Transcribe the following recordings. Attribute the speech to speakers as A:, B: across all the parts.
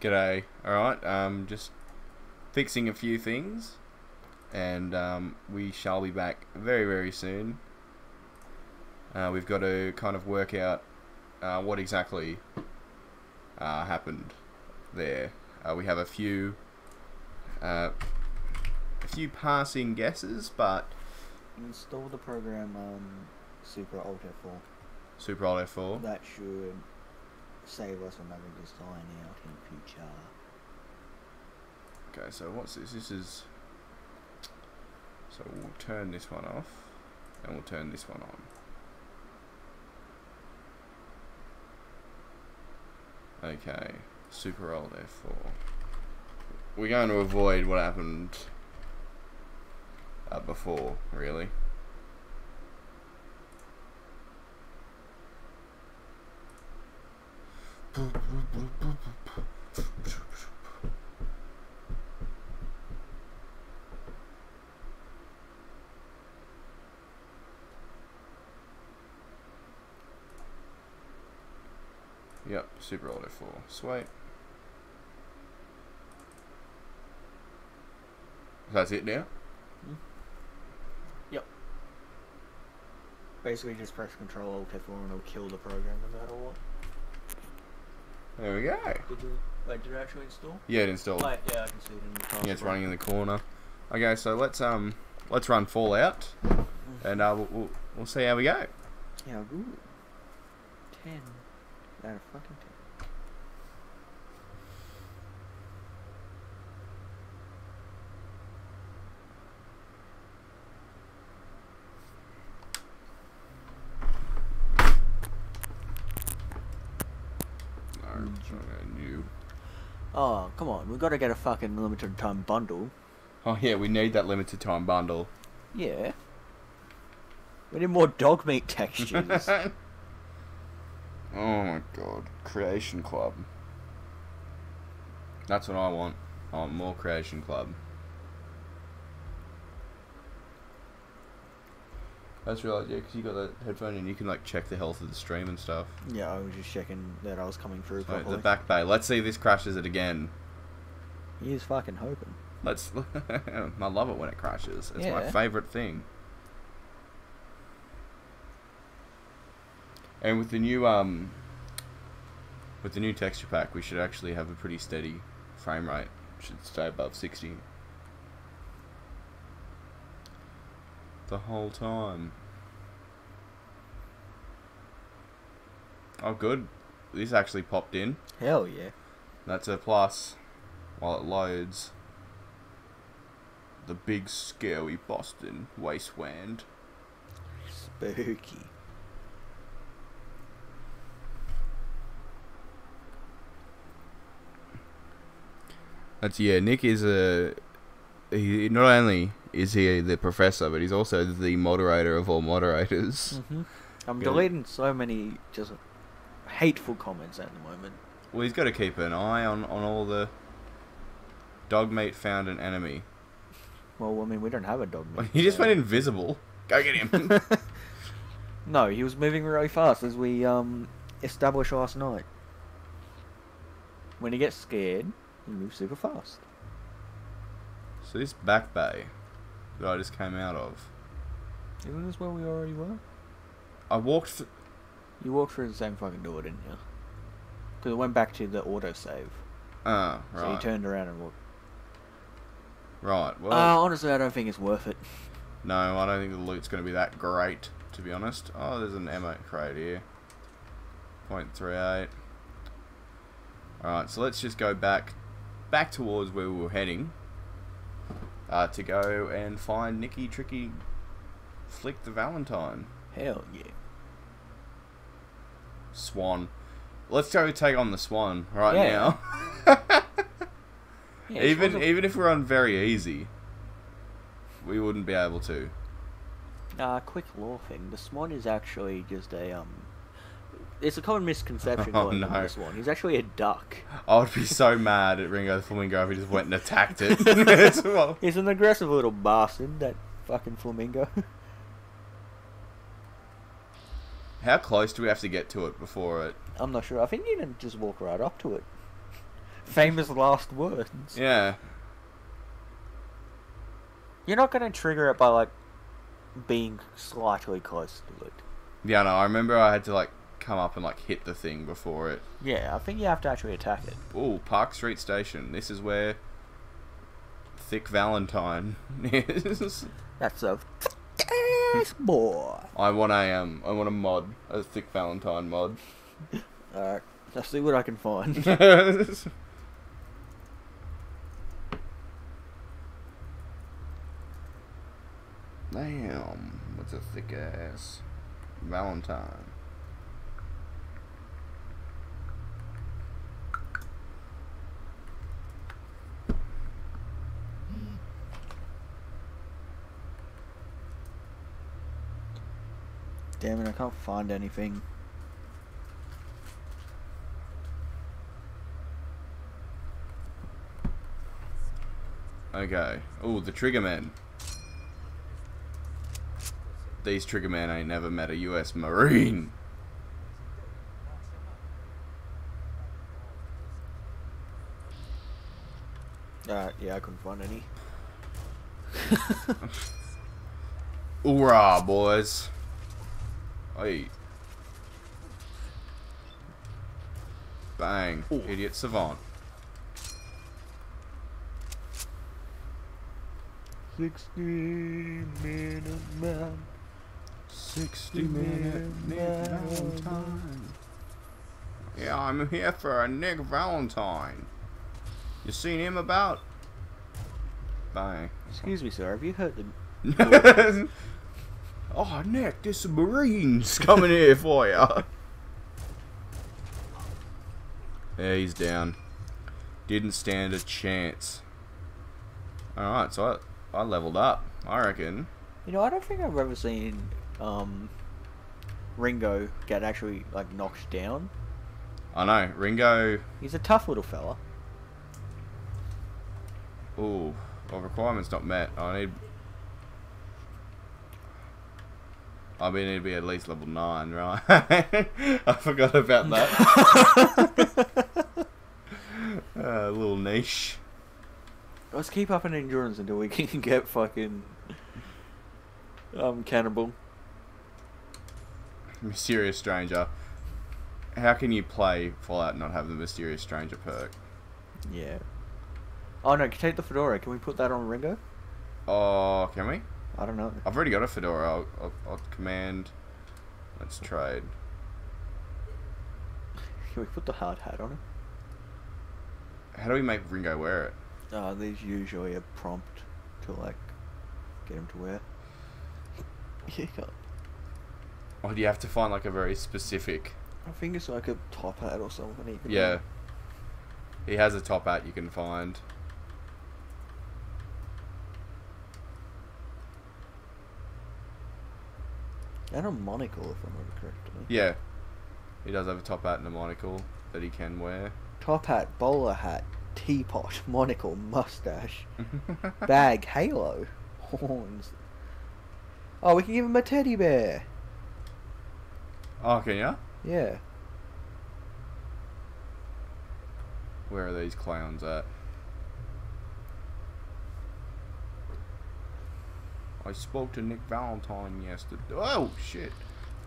A: G'day. Alright, um, just fixing a few things. And um, we shall be back very, very soon. Uh, we've got to kind of work out uh, what exactly uh, happened there. Uh, we have a few, uh, a few passing guesses, but
B: Install the program um, Super Alt F4.
A: Super Alt F4.
B: That should save us from having to sign out in future.
A: Okay, so what's this? This is. So we'll turn this one off, and we'll turn this one on. Okay, Super Alt F4. We're going to avoid what happened uh, before, really. Yep, Super Alt F4. Sweet. That's it now? Mm-hmm. Yep.
B: Basically, just press Control Alt F4 and it'll kill the program no matter what.
A: There we go.
B: Did you? Wait, did it actually install?
A: Yeah, it installed.
B: Wait, yeah, I can see it in the task
A: Yeah, it's running in the corner. Okay, so let's um let's run Fallout, and uh, we'll, we'll we'll see how we go.
B: Yeah, good. Ten out of fucking ten.
A: No, it's not a new.
B: Oh, come on, we've got to get a fucking limited time bundle.
A: Oh yeah, we need that limited time bundle.
B: Yeah. We need more dog meat textures.
A: oh my god, Creation Club. That's what I want. I want more Creation Club. That's realised, yeah, because you got that headphone and you can like check the health of the stream and stuff.
B: yeah, I was just checking that I was coming through
A: So
B: properly.
A: the back bay. Let's see if this crashes it again.
B: He is fucking hoping.
A: Let's. I love it when it crashes. It's my favorite thing. And with the new um, with the new texture pack, we should actually have a pretty steady frame rate. Should stay above sixty. The whole time. Oh, good. This actually popped in.
B: Hell yeah.
A: That's a plus while it loads. The big scary Boston wasteland.
B: Spooky.
A: That's yeah. Nick is a. He not only is he the professor, but he's also the moderator of all moderators.
B: hmm I'm
A: Good.
B: deleting so many just hateful comments at the moment.
A: Well, he's got to keep an eye on on all the dog meat found an enemy.
B: Well, I mean, we don't have a dog meat.
A: He just
B: so-
A: went invisible. Go get him.
B: No, he was moving really fast as we um established last night. When he gets scared, he moves super fast.
A: So this back bay that I just came out of,
B: Isn't this where we already were?
A: I walked. Th-
B: You walked through the same fucking door, didn't you? Because it went back to the autosave.
A: Ah,
B: So
A: right.
B: So you turned around and walked.
A: right. Well,
B: Uh, honestly, I don't think it's worth it.
A: No, I don't think the loot's going to be that great, to be honest. Oh, there's an ammo crate here. 0.38. Alright, so let's just go back back towards where we were heading. Uh, to go and find Nicky Tricky Flick the Valentine.
B: Hell yeah.
A: Swan. Let's go take on the Swan right
B: Yeah.
A: now.
B: yeah
A: even
B: a-
A: even if we're on very easy, we wouldn't be able to.
B: Uh, quick law thing. The swan is actually just a um. It's a common misconception
A: Oh,
B: going on
A: no.
B: the swan. He's actually a duck.
A: I would be so mad at Ringo the Flamingo if he just went and attacked it. Well,
B: He's an aggressive little bastard. That fucking flamingo.
A: How close do we have to get to it before it?
B: I'm not sure. I think you can just walk right up to it. famous last words.
A: Yeah.
B: You're not gonna trigger it by like being slightly close to it.
A: Yeah, no, I remember I had to like come up and like hit the thing before it.
B: Yeah, I think you have to actually attack it.
A: Ooh, Park Street Station. This is where Thick Valentine is.
B: That's a yes, boy.
A: I want a um, I want a mod, a Thick Valentine mod.
B: Alright, let's see what I can find.
A: Damn, what's a thick ass Valentine?
B: Damn it, I can't find anything.
A: Okay. Ooh, the Triggermen. These Triggermen ain't never met a U.S. Marine.
B: Alright, yeah, I couldn't find any.
A: Hoorah, boys. Hey. Bang.
B: Ooh.
A: Idiot savant.
B: 60 minute man.
A: 60
B: minute
A: Nick
B: Valentine.
A: Valentine. Yeah, I'm here for a Nick Valentine. You seen him about? Bang.
B: Excuse me, sir, have you heard the.
A: oh, Nick, there's some Marines coming here for you. Yeah, he's down. Didn't stand a chance. Alright, so I, I leveled up, I reckon.
B: You know, I don't think I've ever seen um, Ringo get actually like knocked down.
A: I know, Ringo.
B: He's a tough little fella.
A: Ooh, well, requirements not met. I need. I mean, it'd be at least level 9, right? I forgot about that. uh, little niche.
B: Let's keep up an endurance until we can get fucking um cannibal.
A: Mysterious Stranger. How can you play Fallout and not have the Mysterious Stranger perk?
B: Yeah. Oh no, take the fedora. Can we put that on Ringo?
A: Oh, can we?
B: I don't know.
A: I've already got a fedora. I'll, I'll, I'll command. Let's trade.
B: Can we put the hard hat on him?
A: How do we make Ringo wear it?
B: Uh, there's usually a prompt to like get him to wear. Yeah,
A: Or do you have to find like a very specific?
B: I think it's like a top hat or something.
A: Yeah. He has a top hat you can find.
B: And a monocle, if I remember correctly.
A: Yeah. He does have a top hat and a monocle that he can wear.
B: Top hat, bowler hat, teapot, monocle, mustache, bag, halo, horns. Oh, we can give him a teddy bear.
A: oh, can ya?
B: Yeah.
A: Where are these clowns at? I spoke to Nick Valentine yesterday. Oh shit!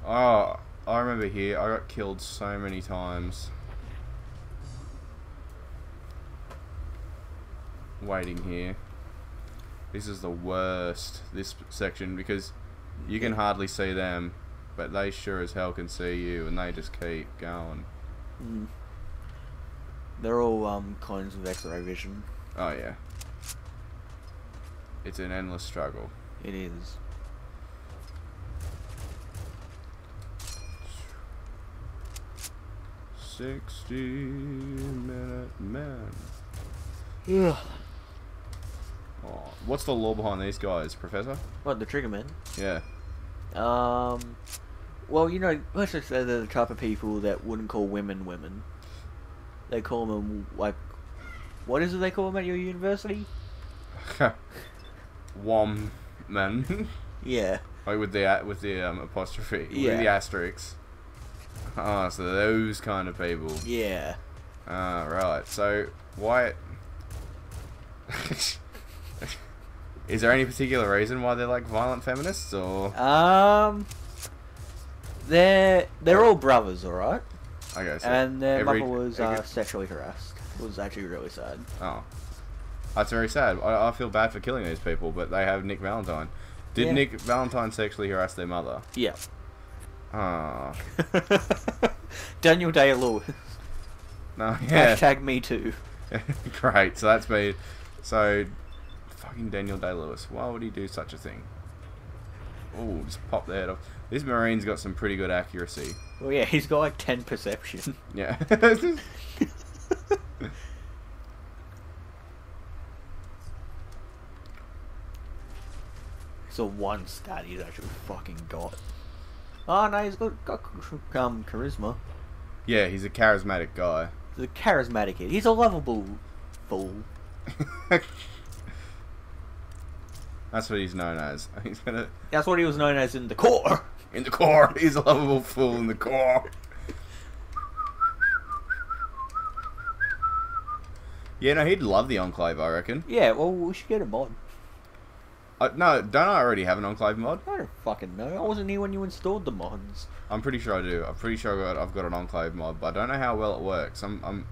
A: Oh, I remember here. I got killed so many times. Waiting here. This is the worst. This section because you can hardly see them, but they sure as hell can see you, and they just keep going.
B: Mm. They're all um clones of X-ray vision.
A: Oh yeah. It's an endless struggle.
B: It is.
A: Sixty minute man.
B: Ugh.
A: Oh, what's the law behind these guys, Professor?
B: What the trigger men?
A: Yeah.
B: Um. Well, you know, let's just say they're the type of people that wouldn't call women women. They call them like, what is it they call them at your university?
A: Wom man.
B: Yeah.
A: oh, with the with the um, apostrophe.
B: Yeah.
A: With the asterisks. Ah, so those kind of people.
B: Yeah.
A: Uh, right. So why? Is there any particular reason why they're like violent feminists, or
B: Um, they're they're all brothers, all right,
A: okay, so
B: and their
A: every-
B: mother was
A: every-
B: uh, sexually harassed. It was actually really sad.
A: oh, that's very sad. I, I feel bad for killing these people, but they have Nick Valentine. Did
B: Yeah.
A: Nick Valentine sexually harass their mother?
B: Yeah.
A: Ah,
B: Daniel Day Lewis.
A: no, yeah,
B: Hashtag me too.
A: great. So that's me. So, fucking Daniel Day Lewis. Why would he do such a thing? Oh, just pop the head off. This Marine's got some pretty good accuracy.
B: Well, yeah, he's got like ten perception.
A: Yeah.
B: So one stat he's actually fucking got. Oh no, he's got, got um, charisma.
A: yeah, he's a charismatic guy.
B: The charismatic kid. He's a lovable fool.
A: That's what he's known as. He's gonna
B: That's what he was known as in the core.
A: in the core. He's a lovable fool in the core. Yeah, no, he'd love the Enclave, I reckon.
B: Yeah, well, we should get a mod.
A: Uh, no, don't I already have an Enclave mod?
B: I don't fucking know. I wasn't here when you installed the mods.
A: I'm pretty sure I do. I'm pretty sure I've got, I've got an Enclave mod, but I don't know how well it works. I'm, I'm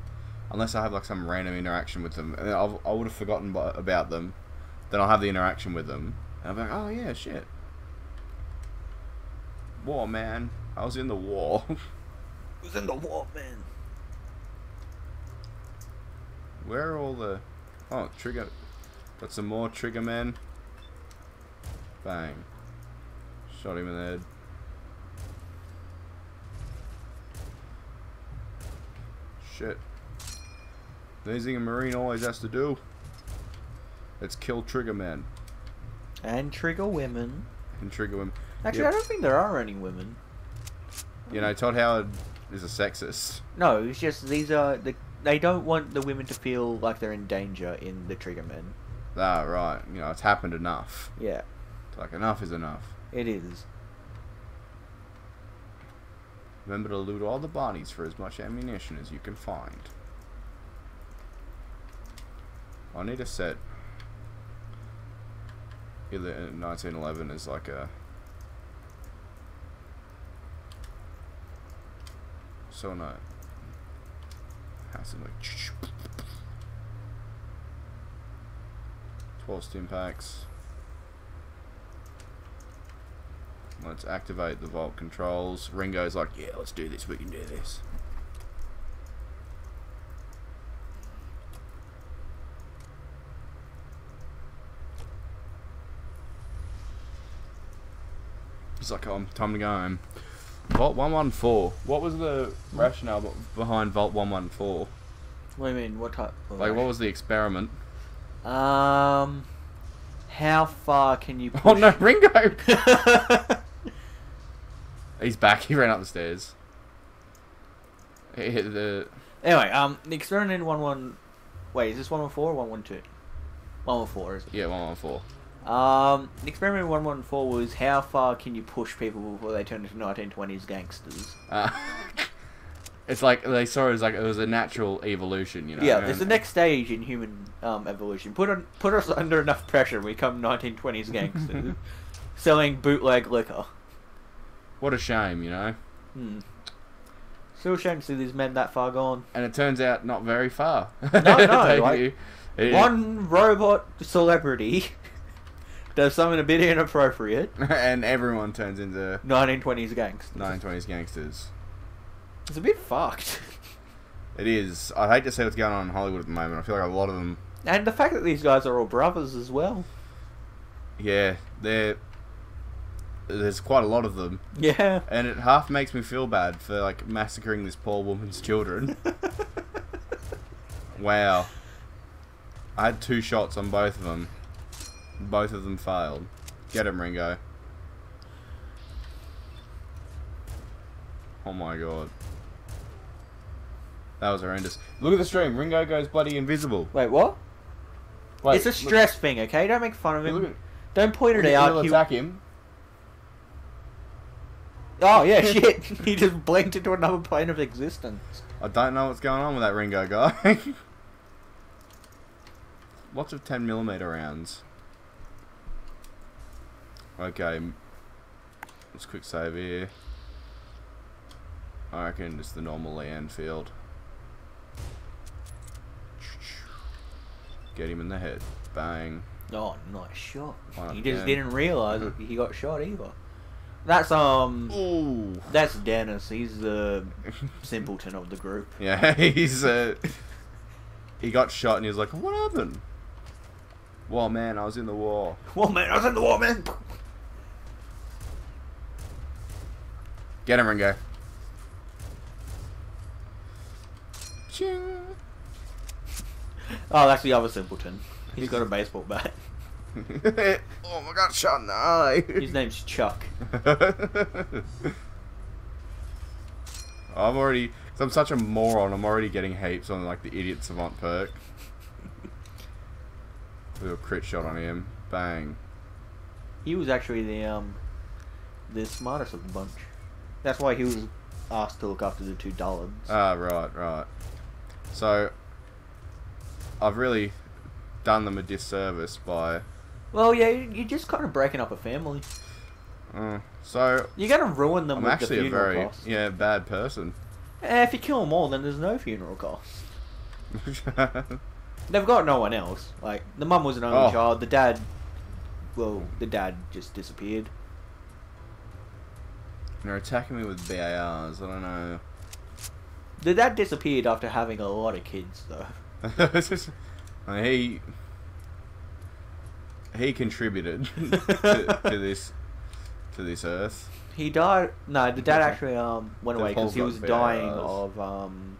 A: unless I have like some random interaction with them, and I'll, I would have forgotten about them. Then I'll have the interaction with them, and I'm like, oh yeah, shit. War man, I was in the war.
B: It was in the war, man.
A: Where are all the? Oh, trigger. Got some more trigger men. Bang. Shot him in the head. Shit. The only thing a marine always has to do. Let's kill trigger men
B: And trigger women.
A: and trigger women.
B: Actually,
A: Yep.
B: I don't think there are any women.
A: You know, Todd Howard is a sexist.
B: No, it's just these are the. They don't want the women to feel like they're in danger in the trigger men.
A: Ah, right. You know, it's happened enough.
B: Yeah,
A: Like enough is enough.
B: it is.
A: Remember to loot all the bodies for as much ammunition as you can find. I need a set. Either 1911 uh, is like a. So no. Has to like. 12 stim packs. Let's activate the vault controls. Ringo's like, yeah, let's do this. We can do this. He's like, oh, time to go home. Vault 114. What was the rationale behind Vault 114?
B: What do you mean? What type?
A: Like, what was the experiment?
B: Um, how far can you? Push?
A: Oh no, Ringo! He's back. He ran up the stairs. He hit the.
B: anyway, um, the experiment in one one. Wait, is this one one four or one one two? One one four is it?
A: Yeah, 114.
B: Um, the experiment in one one four was how far can you push people before they turn into nineteen twenties gangsters?
A: Uh, it's like they saw it as like it was a natural evolution, you know.
B: yeah, it's the next stage in human um, evolution. Put on, put us under enough pressure, and we become nineteen twenties gangsters, selling bootleg liquor.
A: What a shame, you know.
B: Hmm. Still a shame to see these men that far gone.
A: And it turns out not very far.
B: No, no, like,
A: it-
B: One robot celebrity does something a bit inappropriate.
A: and everyone turns into
B: 1920s gangsters.
A: 1920s gangsters.
B: It's a bit fucked.
A: It is. I hate to say what's going on in Hollywood at the moment. I feel like a lot of them,
B: And the fact that these guys are all brothers as well.
A: yeah, they're. There's quite a lot of them,
B: Yeah.
A: and it half makes me feel bad for like massacring this poor woman's children. wow. I had two shots on both of them. Both of them failed. Get him, Ringo. Oh my god. That was horrendous. Look at the stream. Ringo goes bloody invisible.
B: Wait, what?
A: Wait,
B: it's a
A: look-
B: stress thing, okay? Don't make fun of
A: Look
B: him. Don't point it
A: he'll
B: out. He-
A: attack him.
B: Oh yeah, shit! he just blinked into another plane of existence.
A: I don't know what's going on with that Ringo guy. Lots of 10 millimeter rounds. Okay. Let's quick save here. I reckon it's the normal Lee Enfield. Get him in the head. Bang.
B: Oh, nice shot.
A: One
B: He just didn't realise mm-hmm. he got shot either. That's um,
A: Ooh.
B: that's Dennis. He's the simpleton of the group.
A: Yeah, he's uh, he got shot and he was like, "What happened?" Well, man, I was in the war.
B: Well, man, I was in the war, man.
A: Get him, Ringo. Ching.
B: Oh, that's the other simpleton. He's got a baseball bat.
A: oh my god, shot in the eye.
B: His name's Chuck.
A: I'm already, cause I'm such a moron. I'm already getting heaps on like the idiot savant perk. Little crit shot on him. Bang.
B: He was actually the um, the smartest of the bunch. That's why he was asked to look after the two dullards.
A: Ah, right, right. So, I've really done them a disservice by.
B: Well, yeah, you- you're just kind of breaking up a family.
A: Uh, so,
B: You're gonna ruin them
A: I'm
B: with
A: actually
B: the
A: a very
B: costs.
A: yeah bad person.
B: Eh, if you kill them all, then there's no funeral costs. They've got no one else. Like the mum was an only
A: Oh.
B: child. The dad, well, the dad just disappeared.
A: They're attacking me with BARs. I don't know.
B: The dad disappeared after having a lot of kids, though.
A: I mean, he he contributed to, to this to this earth.
B: He died. No, the dad actually um went
A: The
B: away because he was dying
A: VARs.
B: of um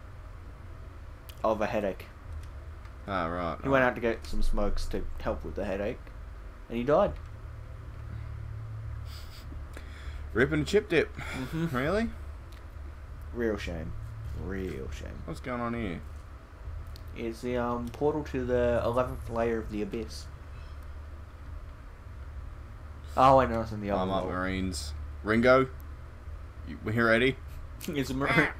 B: of a headache.
A: Ah, right.
B: He went out to get some smokes to help with the headache, and he died.
A: Rip and chip dip.
B: Mhm.
A: Really?
B: Real shame. Real shame.
A: What's going on here?
B: It's the um portal to the eleventh layer of the abyss. Oh, I know it's in the other
A: I'm up. Marines. Ringo, you, we ready?
B: it's a mar-